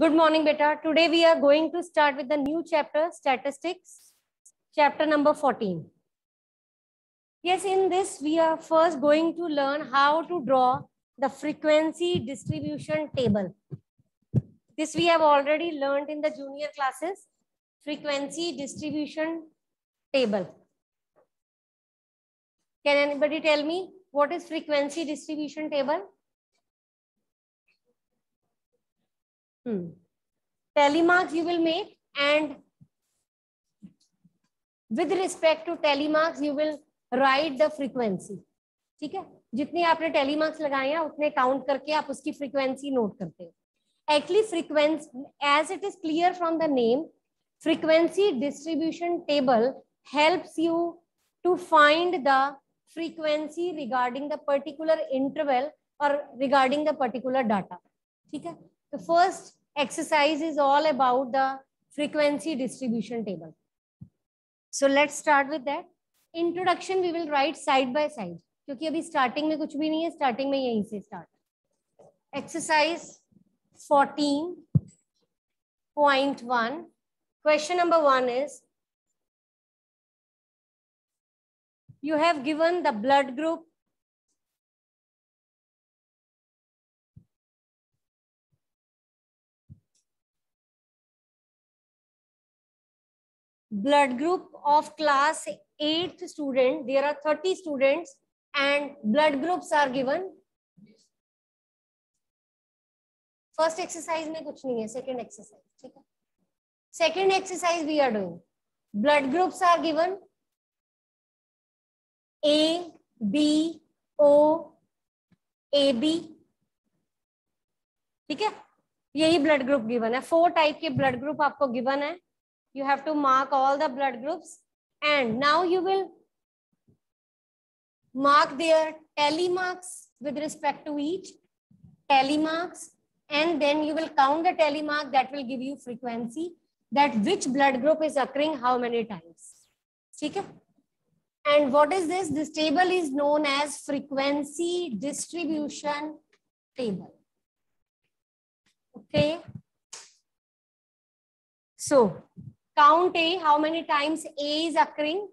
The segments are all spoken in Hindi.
Good morning, beta. Today we are going to start with the new chapter, statistics, chapter number 14. Yes, in this we are first going to learn how to draw the frequency distribution table. This we have already learned in the junior classes, frequency distribution table. Can anybody tell me what is frequency distribution table? Hmm. Telemarks you will make and with respect to telemarks you will write the frequency. ठीक है जितनी आपने टेलीमार्क्स लगाए हैं उतने काउंट करके आप उसकी फ्रीक्वेंसी नोट करते हो actually frequency as it is clear from the name frequency distribution table helps you to find the frequency regarding the particular interval or regarding the particular data ठीक है the first exercise is all about the frequency distribution table so let's start with that introduction we will write side by side क्योंकि अभी स्टार्टिंग में कुछ भी नहीं है स्टार्टिंग में यहीं से start exercise 14.1 question number 1 is you have given the blood group blood group of class 8th student. There are 30 students and blood groups are given. First exercise में कुछ नहीं है सेकेंड एक्सरसाइज ठीक है? Second exercise we are doing blood groups are given A B O A B ठीक है? यही ब्लड ग्रुप गिवन है. फोर टाइप के ब्लड ग्रुप आपको गिवन है. You have to mark all the blood groups and now you will mark their tally marks with respect to each tally marks and then you will count the tally mark that will give you frequency that which blood group is occurring how many times. okay and what is this? This table is known as frequency distribution table. Okay? So count A, how many times A is occurring?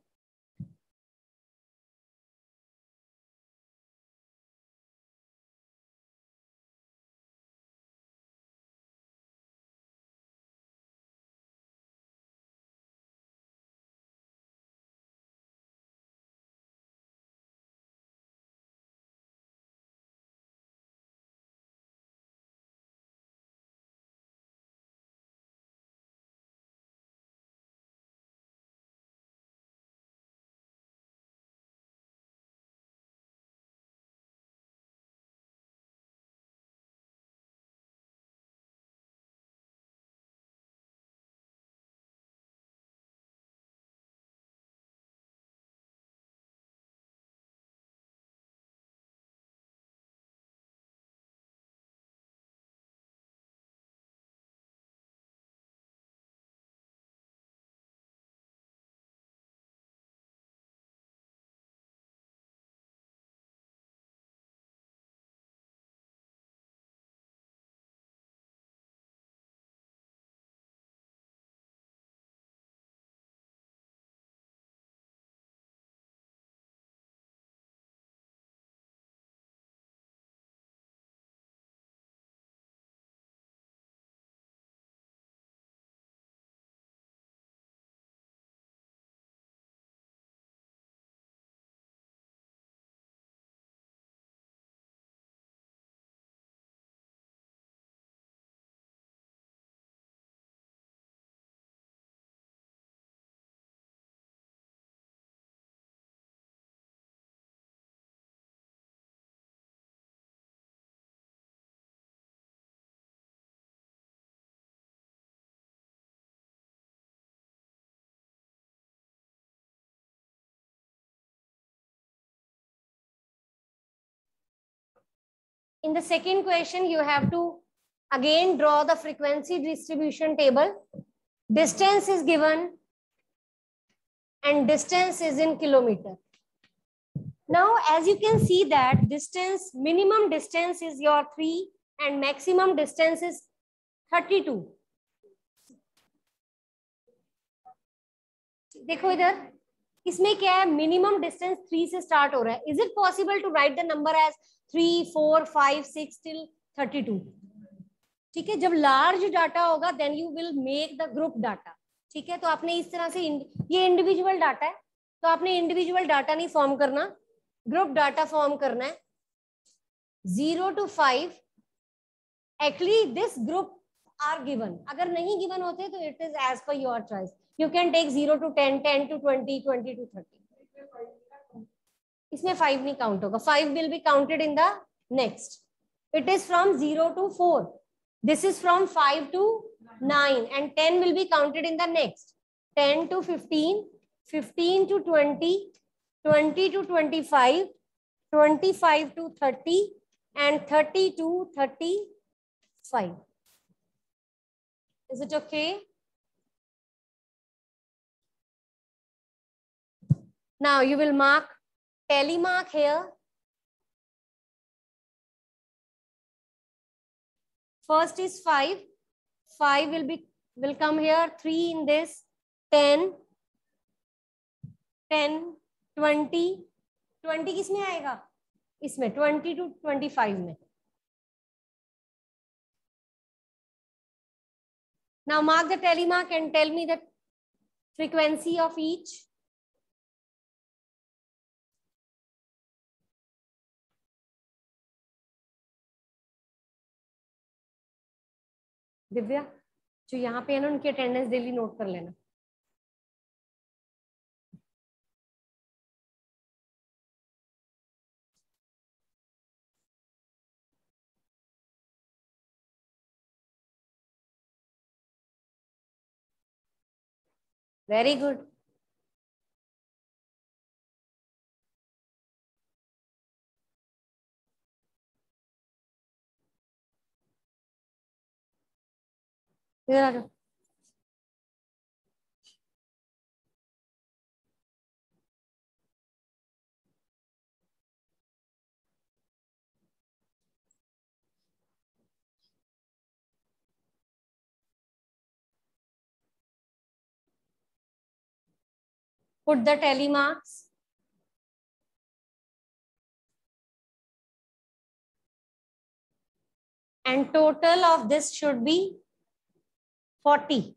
in the second question, you have to again draw the frequency distribution table. Distance is given and distance is in kilometer. Now, as you can see that distance, minimum distance is your 3 and maximum distance is thirty two देखो इधर इसमें क्या है? मिनिमम डिस्टेंस थ्री से स्टार्ट हो रहा है। Is it possible to write the number as three four five six till thirty two ठीक है? जब लार्ज डाटा होगा then you will make the group data ठीक है? तो आपने इस तरह से ये इंडिविजुअल डाटा है। तो आपने इंडिविजुअल डाटा नहीं फॉर्म करना। ग्रुप डाटा फॉर्म करना है। Zero to five actually this group are given अगर नहीं गिवन होते तो it is as per your choice you can take zero to ten ten to twenty twenty to thirty इसमें फाइव नहीं काउंट होगा five will be counted in the next it is from 0 to 4 this is from 5 to 9 and 10 will be counted in the next 10 to 15 15 to 20 20 to 25 25 to 30 and 30 to 35 is it okay Now you will mark tally mark here first is 5 5 will be will come here 3 in this 10 10 20 20 किसमें आएगा इसमें 20 to 25 में now mark the tally mark and tell me the frequency of each Divya जो यहाँ पे है ना उनकी अटेंडेंस डेली नोट कर लेना। Very good इधर आ जाओ put the tally marks and total of this should be 40.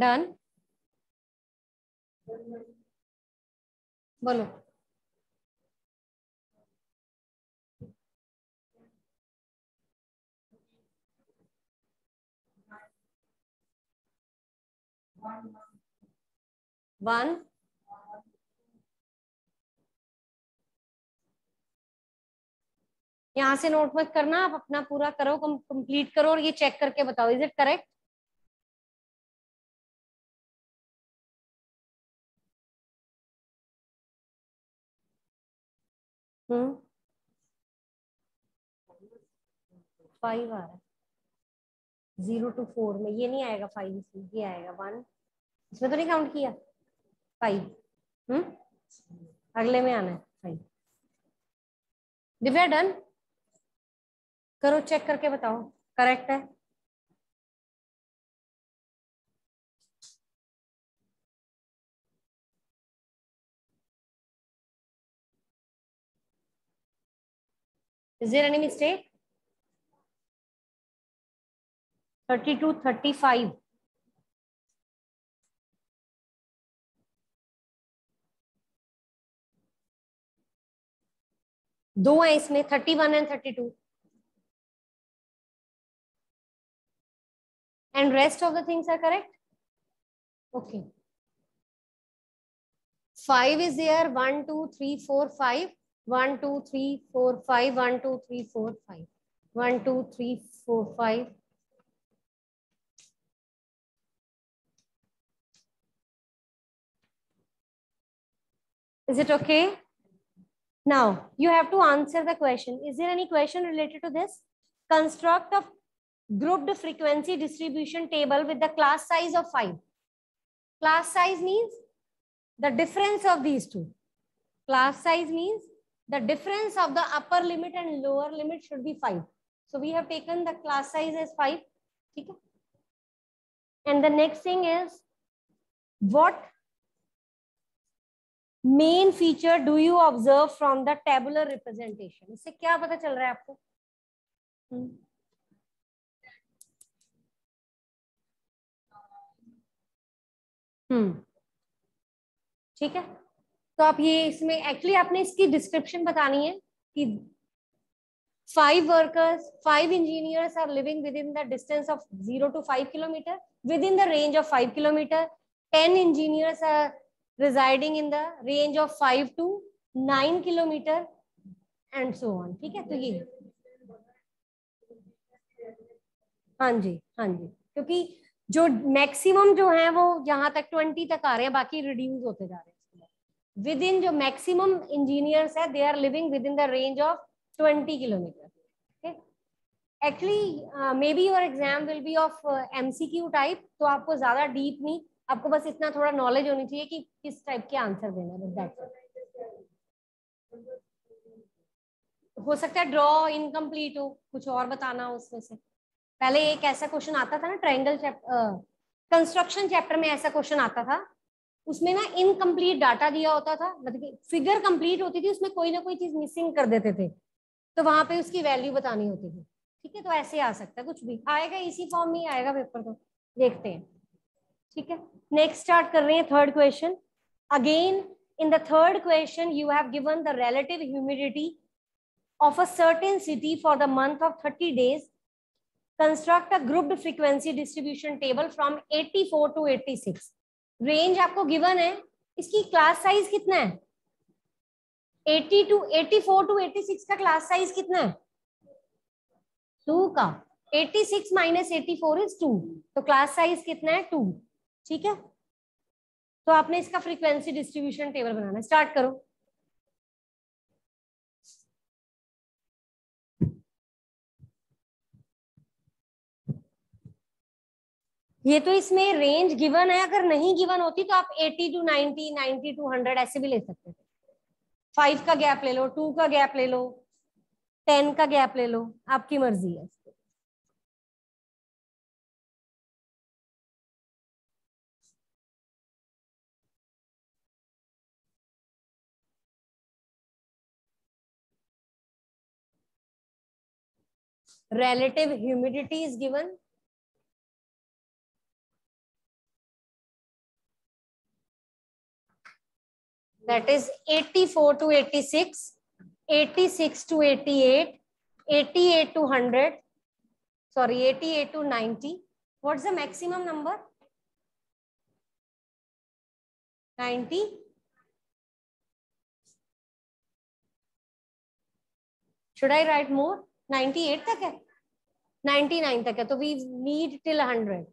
Done बोलो वन यहाँ से नोट मत करना, आप अपना पूरा करो कंप्लीट करो और ये चेक करके बताओ is it correct hmm. Five आ रहा है। ज़ीरो टू फोर में। ये नहीं आएगा फाइव इसमें ये आएगा वन इसमें तो नहीं काउंट किया? Five hmm. अगले में आना है। फाइव दिव्या डन करो चेक करके बताओ। करेक्ट है? Is there any mistake? 32, 35. दो है इसमें thirty one and thirty two and rest of the things are correct okay five is there one two three four five 1, 2, 3, 4, 5, 1, 2, 3, 4, 5, 1, 2, 3, 4, 5. Is it okay? Now, you have to answer the question. Is there any question related to this? Construct a grouped frequency distribution table with the class size of 5. Class size means the difference of these two. Class size means the difference of the upper limit and lower limit should be 5. So we have taken the class size as 5. Okay? And the next thing is what main feature do you observe from the tabular representation? इससे क्या पता चल रहा है आपको? Hmm. हम्म ठीक है तो आप ये इसमें एक्चुअली आपने इसकी डिस्क्रिप्शन बतानी है कि five workers five engineers are living within the distance of zero to five kilometre within the range of five kilometre ten engineers are residing in the range of five to nine kilometre and so on ठीक है? तो ये। हाँ जी हाँ जी। क्योंकि जो मैक्सिमम जो है वो यहाँ तक ट्वेंटी तक आ रहे हैं, बाकी रिड्यूस होते जा रहे हैं। विद इन जो मैक्सिमम इंजीनियर्स है they are living within the range of twenty kilometre actually may be your exam will be of MCQ type तो आपको ज़्यादा डीप नहीं, आपको बस इतना थोड़ा नॉलेज होनी चाहिए कि किस टाइप के आंसर देना हो सकता है ड्रॉ इनकम्प्लीट हो, कुछ और बताना हो उसमें से। पहले एक ऐसा क्वेश्चन आता था ना ट्रायंगल कंस्ट्रक्शन चैप्टर में ऐसा क्वेश्चन आता था उसमें ना इनकम्प्लीट डाटा दिया होता था मतलब फिगर कंप्लीट होती थी, उसमें कोई ना कोई चीज़ मिसिंग कर देते थे। तो वहाँ पे उसकी वैल्यू बतानी होती थी। ठीक है तो ऐसे आ सकता है, कुछ भी। आएगा इसी फॉर्म में आएगा पेपर तो। देखते हैं। ठीक है? नेक्स्ट स्टार्ट कर रहे हैं third question again in the third question you have given the relative humidity of a certain city for the month of thirty days construct a grouped frequency distribution table from 84 to 86 range आपको गिवन है, इसकी क्लास साइज़ कितना है? 80 टू 84 टू 86 का क्लास साइज़ कितना है? टू का। 86 माइनस एटी इज़ टू तो क्लास साइज़ कितना है? टू ठीक है? तो आपने इसका फ्रीक्वेंसी डिस्ट्रीब्यूशन टेबल बनाना स्टार्ट करो। ये तो इसमें रेंज गिवन है, अगर नहीं गिवन होती तो आप 80 टू 90 90 टू 100 ऐसे भी ले सकते थे। फाइव का गैप ले लो टू का गैप ले लो टेन का गैप ले लो, आपकी मर्ज़ी है। Relative humidity is given that is 84 to 86, 86 to 88, 88 to 100, sorry, 88 to 90. What's the maximum number? 90. Should I write more? 98 तक है 99 तक है तो we need till 100.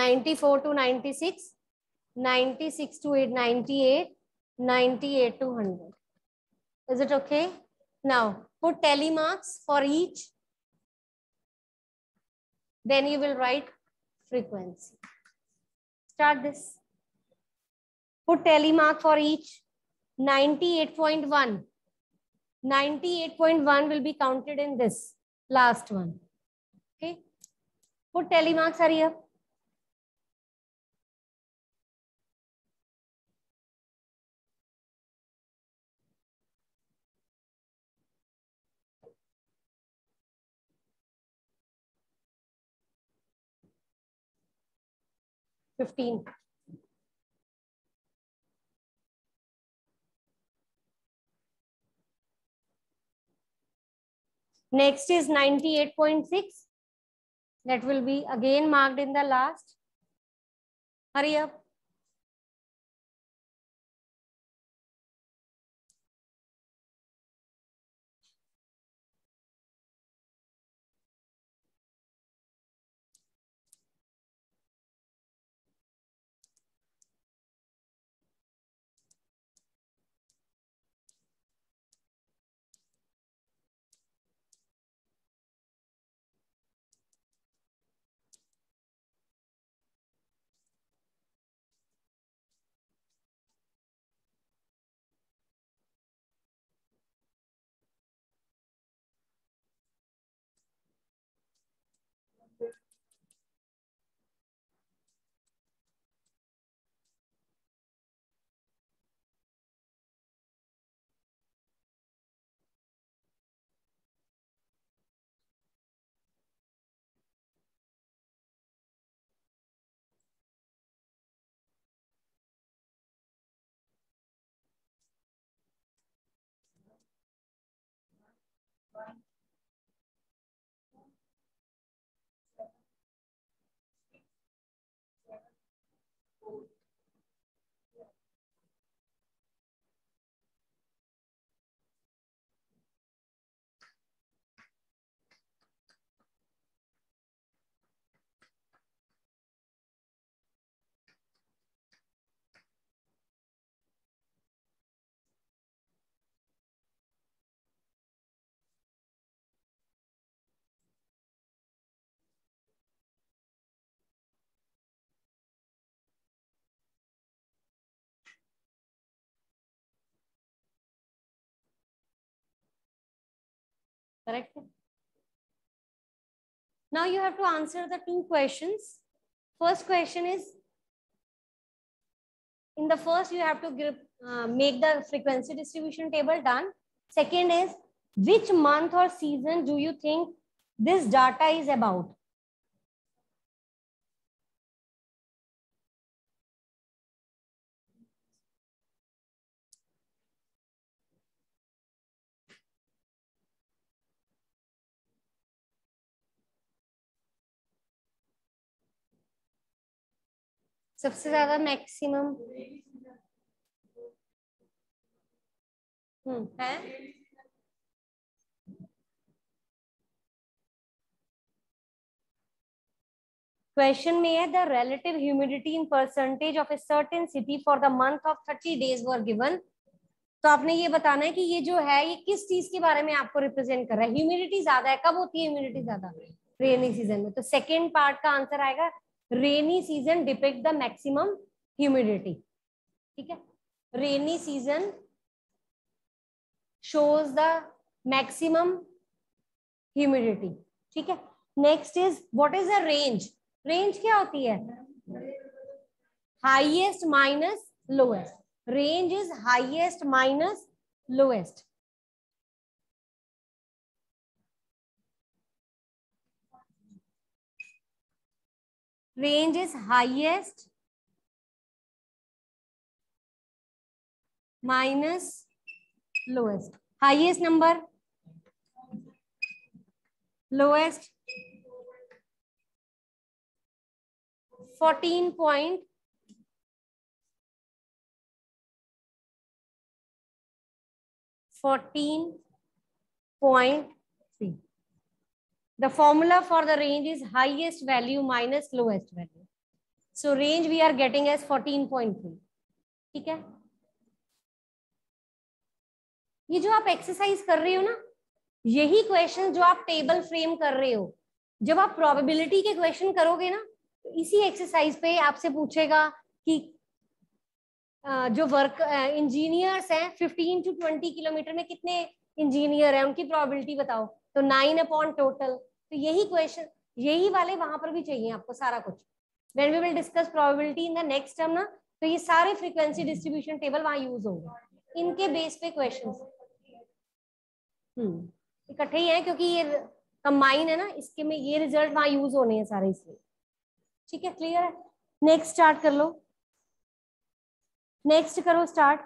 94 to 96, 96 to 8, 98, 98 to 100. Is it okay? Now, put tally marks for each. Then you will write frequency. Start this. Put tally mark for each. 98.1. 98.1 will be counted in this last one. Okay. Put tally marks, hurry. 15. Next is 98.6. That will be again marked in the last. Hurry up. Bye. Correct? Now you have to answer the two questions. First question is in the first you have to uh, make the frequency distribution table done. Second is which month or season do you think this data is about सबसे ज़्यादा मैक्सिमम है? क्वेश्चन में है the relative humidity in percentage of a certain city for the month of thirty days were given तो आपने ये बताना है कि ये जो है, ये किस चीज़ के बारे में आपको रिप्रेजेंट कर रहा है? ह्यूमिडिटी ज़्यादा है, कब होती है ह्यूमिडिटी ज़्यादा? रेनी सीज़न में। तो सेकेंड पार्ट का आंसर आएगा rainy season depict the maximum humidity ठीक है? Rainy season shows the maximum humidity ठीक है? Next is what is the range range क्या होती है? Highest minus lowest range is highest minus lowest range is highest minus lowest. Highest number, lowest 14 point fourteen point The formula for the range is highest value minus lowest value. So, range we are getting as 14.3. ठीक है ये जो आप एक्सरसाइज कर रहे हो ना, यही क्वेश्चन जो आप टेबल फ्रेम कर रहे हो, जब आप प्रोबेबिलिटी के क्वेश्चन करोगे ना तो इसी एक्सरसाइज पे आपसे पूछेगा कि जो वर्क इंजीनियर्स हैं 15 टू 20 किलोमीटर में कितने इंजीनियर हैं, उनकी प्रोबेबिलिटी बताओ तो नाइन अपॉन टोटल तो यही क्वेश्चन यही वाले वहाँ पर भी चाहिए आपको सारा कुछ। When we will discuss probability in the next term ना तो ये सारे फ्रीक्वेंसी डिस्ट्रीब्यूशन टेबल वहाँ यूज़ होंगे। इनके बेस पे क्वेश्चन हम्म इकट्ठे ही है क्योंकि ये कंबाइन है ना, इसके में ये रिज़ल्ट वहाँ यूज़ होने हैं सारे इसलिए ठीक है क्लियर है? नेक्स्ट स्टार्ट कर लो। नेक्स्ट करो स्टार्ट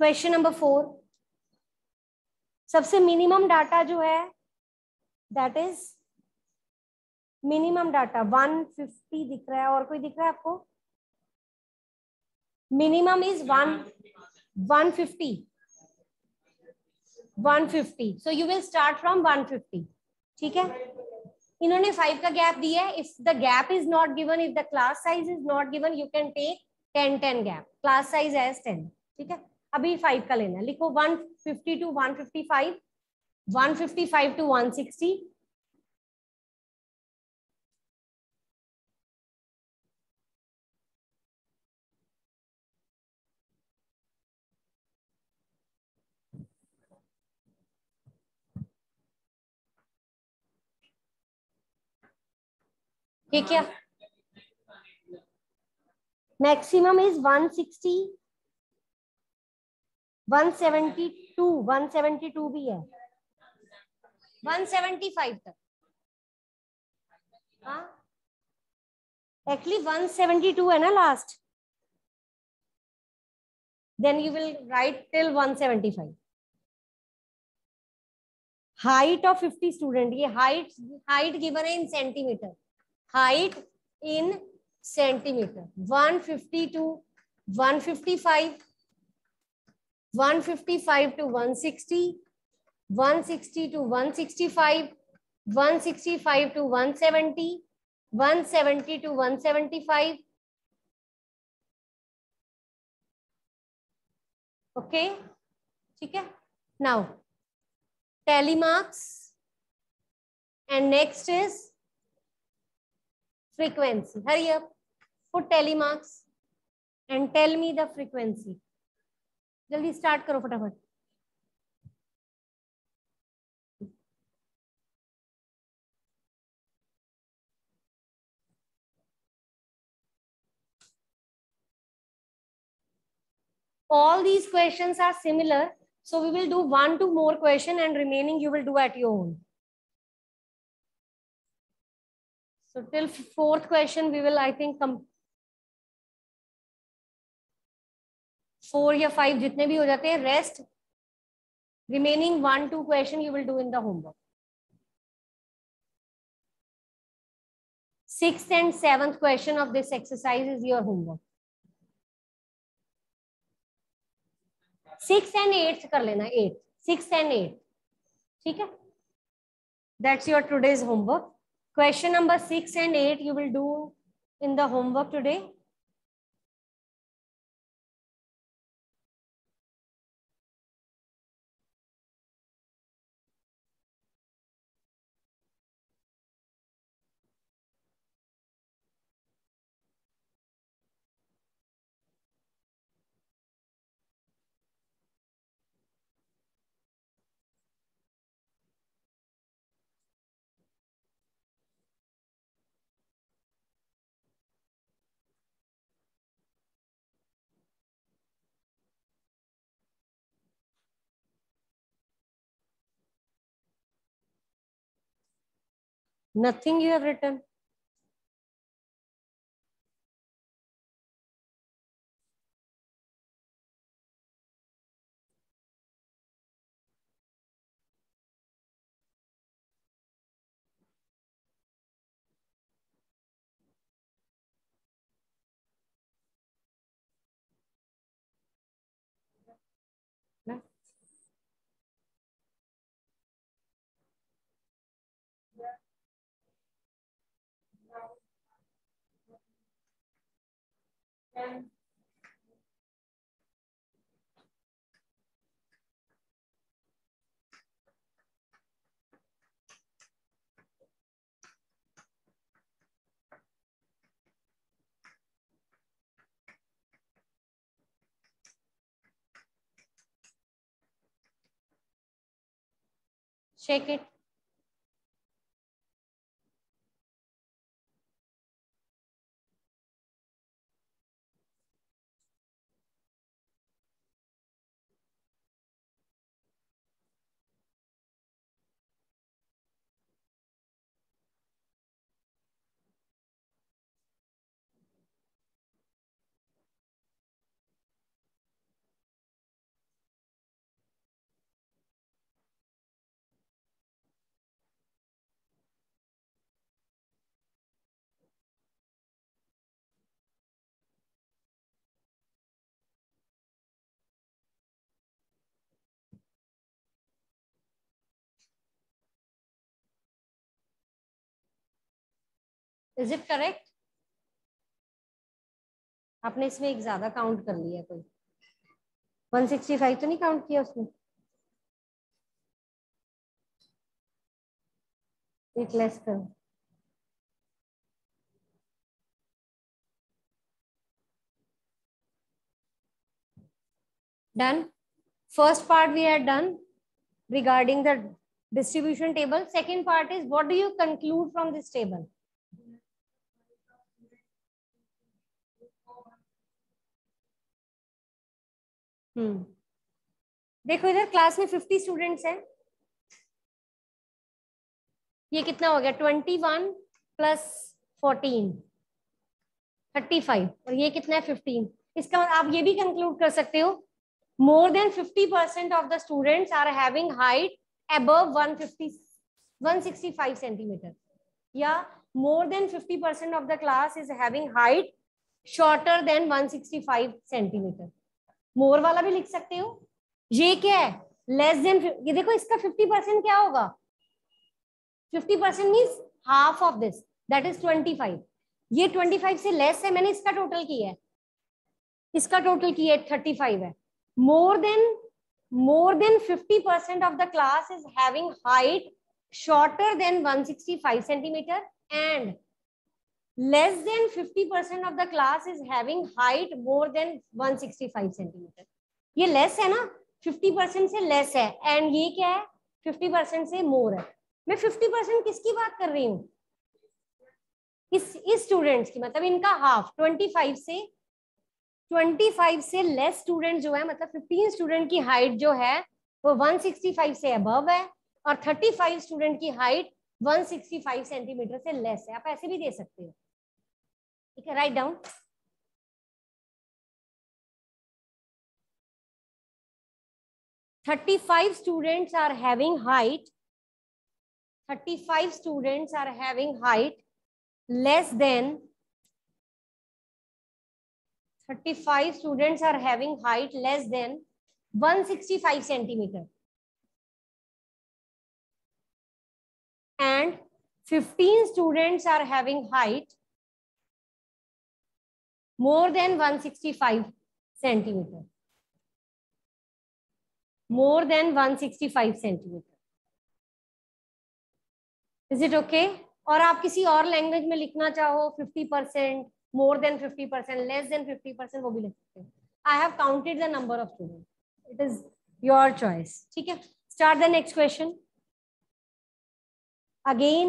क्वेश्चन नंबर फोर सबसे मिनिमम डाटा जो है दैट इज़ मिनिमम डाटा 150 दिख रहा है। और कोई दिख रहा है आपको? Minimum is one 150 150 so you will start from 150 ठीक है? इन्होंने फाइव का गैप दिया है। If the gap is not given if the class size is not given you can take ten ten gap class size as ten ठीक है? अभी फाइव का लेना लिखो one fifty two one fifty five one fifty five two one sixty ये क्या मैक्सिमम इज़ 160 172 172 भी है। 175 तक। हाँ? एक्चुअली 172 है ना last then you will write till 175 height of 50 student ये हाइट हाइट गिवन है in centimeter in centimeter 150 to 155 155 to 160 160 okay ठीक है? Now tally marks and next is frequency Hari अब put tally marks and tell me the frequency जल्दी स्टार्ट करो फटाफट all these questions are similar so we will do one to more question and remaining you will do at your own So till fourth question, we will, I think, come four या फाइव जितने भी हो जाते हैं rest remaining one two question you will do in the homework six and seventh question of this exercise is your homework six and eighth कर लेना एट्थ सिक्स एंड एट ठीक है? That's your today's homework question number six and eight you will do in the homework today Nothing you have written. Shake it. Is it correct आपने इसमें एक ज़्यादा काउंट कर लिया कोई। 165 तो नहीं काउंट किया उसमें एक लेस कर। Done first part we are done regarding the distribution table second part is what do you conclude from this table hmm. देखो, इधर क्लास में फिफ्टी स्टूडेंट्स हैं। ये कितना हो गया? Twenty one plus fourteen thirty five और ये कितना है? फिफ्टीन इसका आप ये भी कंक्लूड कर सकते हो। More than fifty percent of the students are having height अब one fifty one sixty five centimeter या more than fifty percent of the class is having height shorter than one sixty five centimeter more वाला भी लिख सकते हो। ये क्या है? लेस देन ये देखो इसका फिफ्टी परसेंट क्या होगा? Fifty percent mean half of this that is twenty five ये ट्वेंटी फाइव से लेस है, मैंने इसका टोटल किया है। इसका टोटल किया है थर्टी फाइव है। More than more than fifty percent of the class is having height shorter than one sixty five centimeter and less than 50% of the class is having height more than 165 centimeter. ये less है ना? 50% से less है. And ये क्या है? 50% से more है. मैं 50% किसकी बात कर रही हूँ? इस इस स्टूडेंट्स की मतलब इनका हाफ़ 25 से 25 से लेस स्टूडेंट जो है मतलब 15 स्टूडेंट की हाइट जो है, वो 165 से अबव है और 35 स्टूडेंट की हाइट 165 सेंटीमीटर से लेस है. आप ऐसे भी दे सकते हो। You can write down. Thirty-five students are having height. Thirty-five students are having height less than 35 students are having height less than 165 centimeter and 15 students are having height more than 165 centimeter more than 165 centimeter is it okay और आप किसी और लैंग्वेज में लिखना चाहो 50 percent more than 50 percent less than 50 percent वो भी लिख सकते हैं। I have counted the number of student it is your choice ठीक है? Start the next question again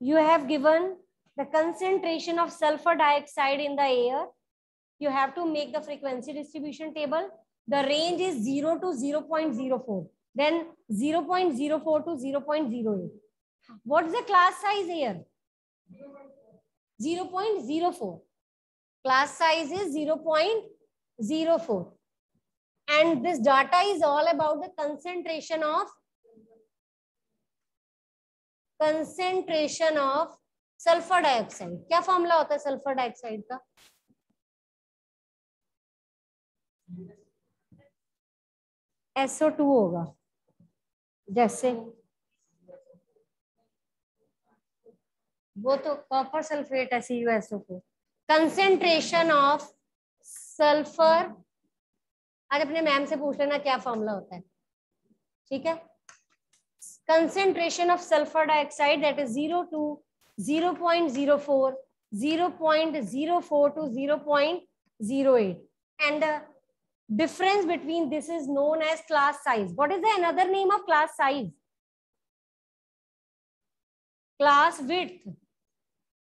you have given the concentration of sulfur dioxide in the air. You have to make the frequency distribution table. The range is 0 to 0 0.04. Then 0 0.04 to 0 0.08. What is the class size here? 0.04. Class size is 0.04. And this data is all about the concentration of concentration of sulfur dioxide. क्या फॉर्मूला होता है सल्फ़र डाइऑक्साइड का? SO2 होगा। जैसे वो तो कॉपर सल्फेट है सी यू को कंसेंट्रेशन ऑफ़ सल्फ़र आज अपने मैम से पूछ लेना क्या फॉर्मूला होता है। ठीक है? Concentration of sulphur dioxide that is zero two 0.04, 0.04 to 0.08. And the difference between this is known as class size. What is the another name of class size? Class width.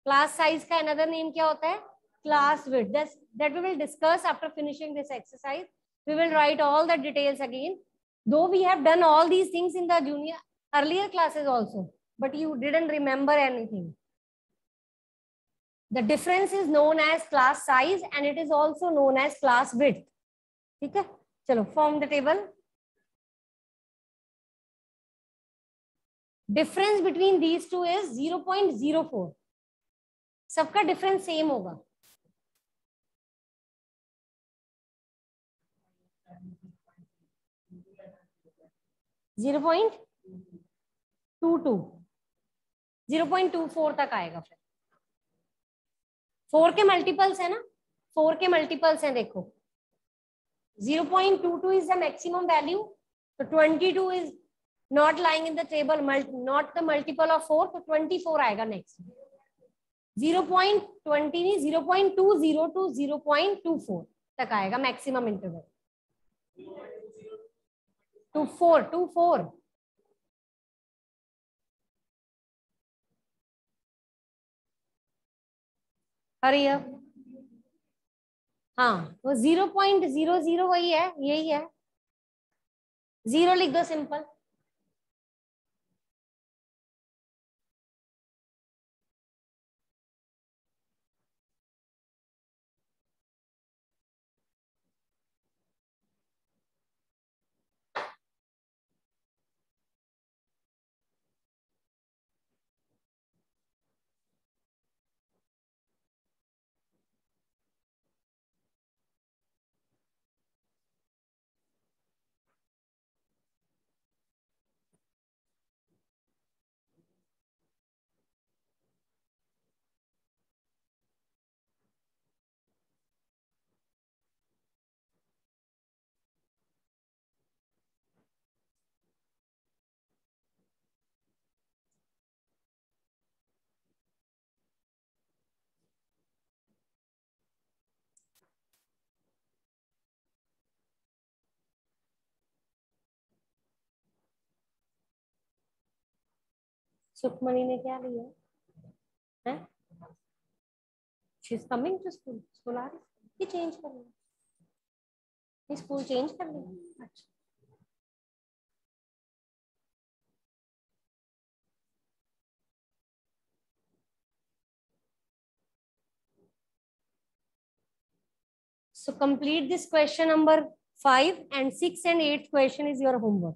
Class size ka another name kya hota hai? Class width. That's, that we will discuss after finishing this exercise. We will write all the details again. Though we have done all these things in the junior earlier classes also, but you didn't remember anything. The difference is known as class size and it is also known as class width ठीक है चलो form the table difference between these two is 0.04 सबका डिफरेंस सेम होगा zero point two two zero point two four तक आएगा फिर फोर के मल्टीपल्स है ना? फोर के मल्टीपल्स हैं, देखो। Zero point two two is the maximum value तो twenty two is not lying in the table not the multiple of four तो ट्वेंटी फोर आएगा नेक्स्ट ज़ीरो पॉइंट ट्वेंटी नहीं zero point two zero two zero point two four तक आएगा maximum interval two four two four Hari हाँ वो ज़ीरो पॉइंट ज़ीरो ज़ीरो वही है, यही है। ज़ीरो लिख दो सिंपल सुखमणि ने क्या लिया है she is coming to school school आ रही चेंज कर लिया स्कूल चेंज कर लिया अच्छा So complete this question number 5 and 6 and 8 question is your homework.